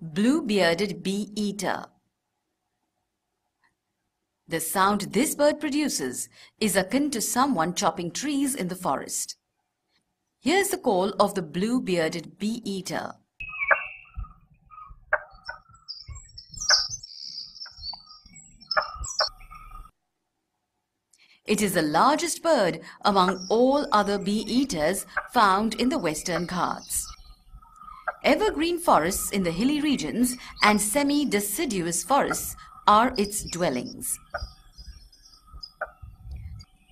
Blue-bearded bee-eater. The sound this bird produces is akin to someone chopping trees in the forest. Here's the call of the blue-bearded bee-eater. It is the largest bird among all other bee-eaters found in the Western Ghats. Evergreen forests in the hilly regions and semi-deciduous forests are its dwellings.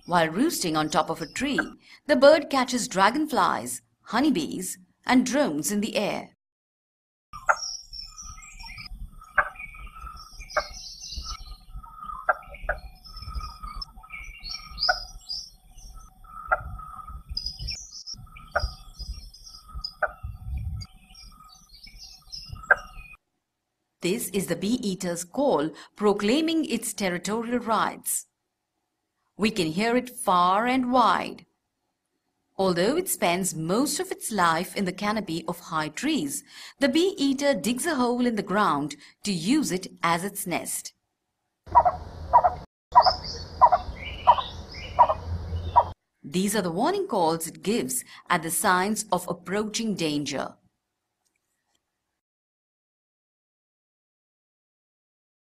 While roosting on top of a tree, the bird catches dragonflies, honeybees, and drones in the air. This is the bee-eater's call proclaiming its territorial rights. We can hear it far and wide. Although it spends most of its life in the canopy of high trees, the bee-eater digs a hole in the ground to use it as its nest. These are the warning calls it gives at the signs of approaching danger.